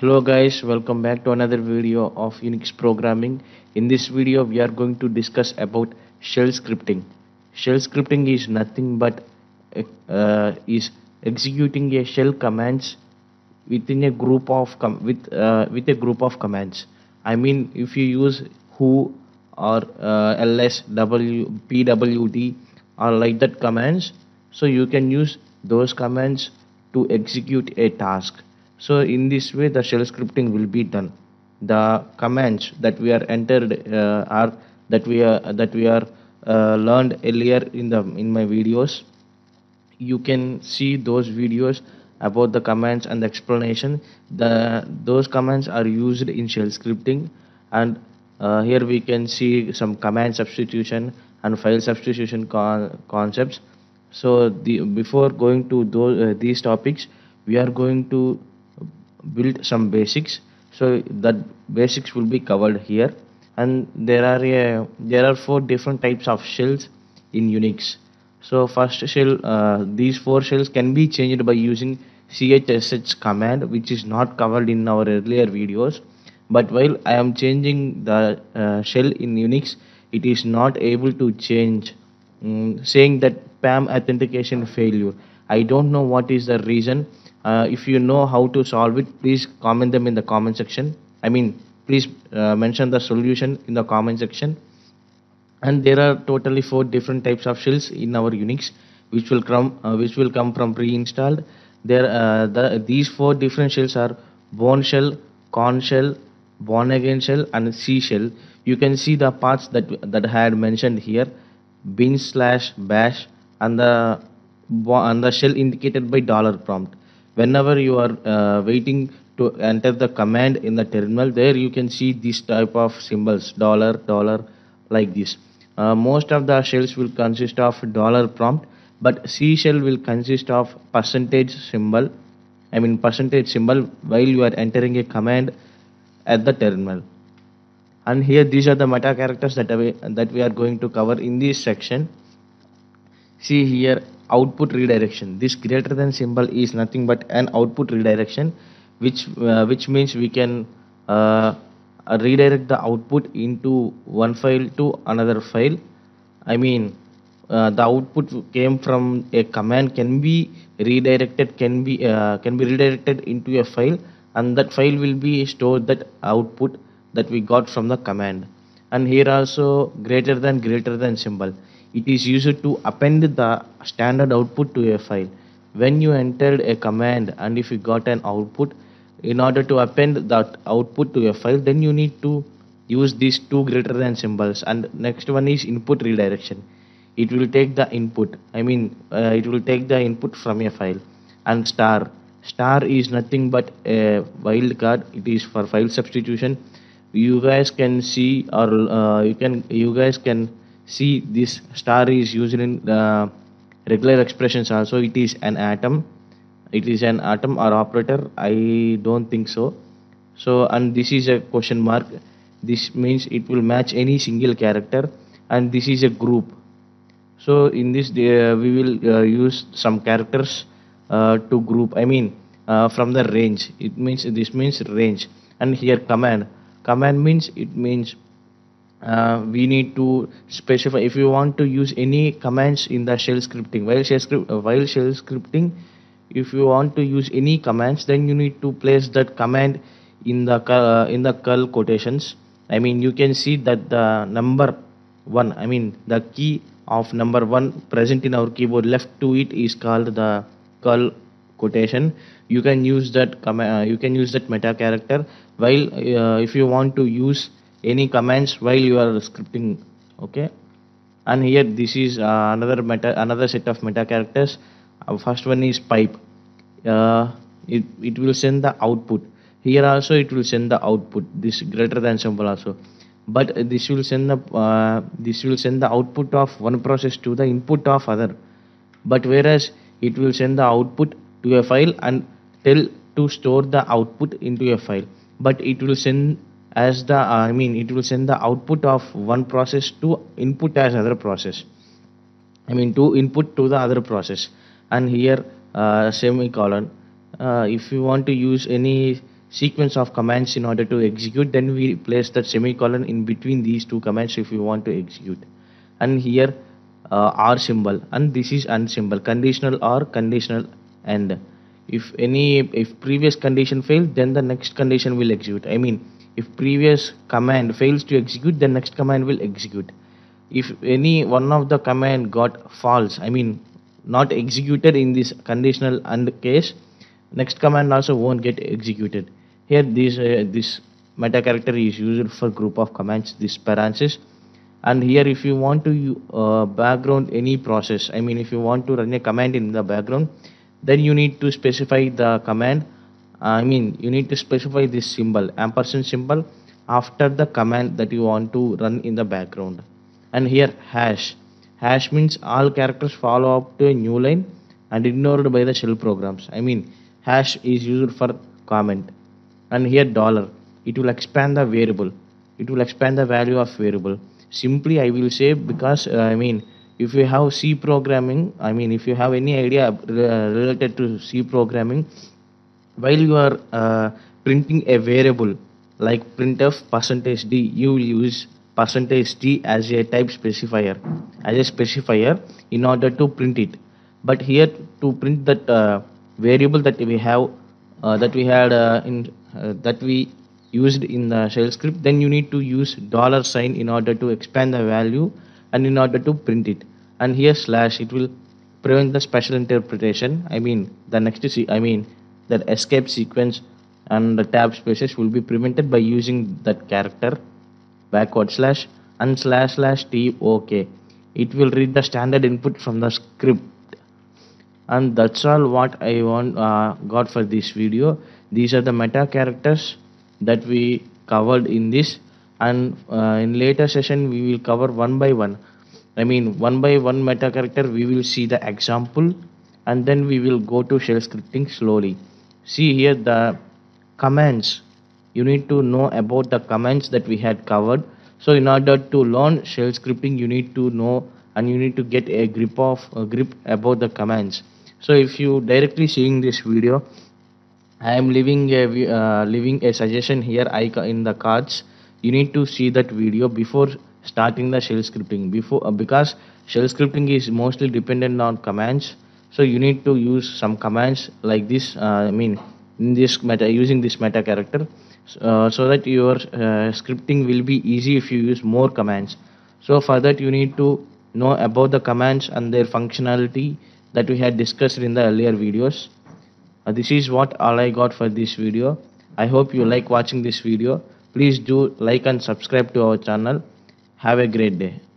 Hello guys, welcome back to another video of Unix programming. In this video we are going to discuss about shell scripting. Shell scripting is nothing but uh, is executing a shell commands within a group of with uh, with a group of commands. I mean if you use who or uh, ls w pwd or like that commands so you can use those commands to execute a task so in this way the shell scripting will be done. The commands that we are entered uh, are that we are that we are uh, learned earlier in the in my videos. You can see those videos about the commands and the explanation. The those commands are used in shell scripting. And uh, here we can see some command substitution and file substitution con concepts. So the before going to those uh, these topics we are going to build some basics. So that basics will be covered here. And there are uh, there are four different types of shells in unix. So first shell uh, these four shells can be changed by using chsh command which is not covered in our earlier videos. But while i am changing the uh, shell in unix it is not able to change um, saying that pam authentication failure. I don't know what is the reason uh, if you know how to solve it please comment them in the comment section. I mean please uh, mention the solution in the comment section. And there are totally four different types of shells in our unix which will come uh, which will come from pre-installed. There uh, the these four different shells are bourne shell Korn shell bourne again shell and c shell. You can see the parts that that I had mentioned here bin slash bash and the and the shell indicated by dollar prompt whenever you are uh, waiting to enter the command in the terminal there you can see this type of symbols dollar dollar like this. Uh, most of the shells will consist of dollar prompt but c shell will consist of percentage symbol i mean percentage symbol while you are entering a command at the terminal. And here these are the meta characters that we, that we are going to cover in this section. See here output redirection. This greater than symbol is nothing but an output redirection which uh, which means we can uh, redirect the output into one file to another file. I mean uh, the output came from a command can be redirected can be uh, can be redirected into a file and that file will be stored that output that we got from the command. And here also greater than greater than symbol it is used to append the standard output to a file. When you entered a command and if you got an output in order to append that output to a file then you need to use these two greater than symbols. And next one is input redirection. It will take the input i mean uh, it will take the input from a file. And star star is nothing but a wildcard it is for file substitution. You guys can see or uh, you can you guys can see this star is used in uh, regular expressions also. It is an atom. It is an atom or operator. I don't think so. So and this is a question mark. This means it will match any single character. And this is a group. So in this uh, we will uh, use some characters uh, to group. I mean uh, from the range. It means this means range. And here command. Command means it means uh, we need to specify if you want to use any commands in the shell scripting while shell script uh, while shell scripting if you want to use any commands then you need to place that command in the uh, in the curl quotations. I mean you can see that the number one i mean the key of number one present in our keyboard left to it is called the curl quotation. You can use that command uh, you can use that meta character. While uh, if you want to use any commands while you are scripting okay? And here this is uh, another meta another set of meta characters. Uh, first one is pipe. Uh, it, it will send the output. Here also it will send the output. This greater than symbol also. But this will send the uh, this will send the output of one process to the input of other. But whereas it will send the output to a file and tell to store the output into a file. But it will send as the uh, i mean it will send the output of one process to input as other process. I mean to input to the other process. And here uh, semicolon uh, if you want to use any sequence of commands in order to execute then we place that semicolon in between these two commands if you want to execute. And here uh, or symbol. And this is and symbol. Conditional or conditional and. If any if previous condition failed then the next condition will execute. I mean if previous command fails to execute the next command will execute. If any one of the command got false i mean not executed in this conditional and case next command also won't get executed. Here this uh, this meta character is used for group of commands this parenthesis. And here if you want to uh, background any process i mean if you want to run a command in the background then you need to specify the command i mean you need to specify this symbol ampersand symbol after the command that you want to run in the background. And here hash. Hash means all characters follow up to a new line and ignored by the shell programs. I mean hash is used for comment. And here dollar. It will expand the variable. It will expand the value of variable. Simply i will say because uh, i mean if you have c programming i mean if you have any idea uh, related to c programming while you are uh, printing a variable like printf percentage d you will use percentage d as a type specifier as a specifier in order to print it. But here to print that uh, variable that we have uh, that we had uh, in uh, that we used in the shell script then you need to use dollar sign in order to expand the value and in order to print it. And here slash it will prevent the special interpretation. I mean the next see i mean that escape sequence and the tab spaces will be prevented by using that character backward slash and slash slash t ok it will read the standard input from the script. And that's all what i want uh, got for this video. These are the meta characters that we covered in this. And uh, in later session we will cover one by one. I mean one by one meta character we will see the example and then we will go to shell scripting slowly see here the commands you need to know about the commands that we had covered so in order to learn shell scripting you need to know and you need to get a grip of a grip about the commands so if you directly seeing this video I am leaving a uh, leaving a suggestion here i in the cards. You need to see that video before starting the shell scripting. Before uh, because shell scripting is mostly dependent on commands, so you need to use some commands like this. Uh, I mean, in this meta using this meta character, uh, so that your uh, scripting will be easy if you use more commands. So for that you need to know about the commands and their functionality that we had discussed in the earlier videos. Uh, this is what all I got for this video. I hope you like watching this video. Please do like and subscribe to our channel. Have a great day.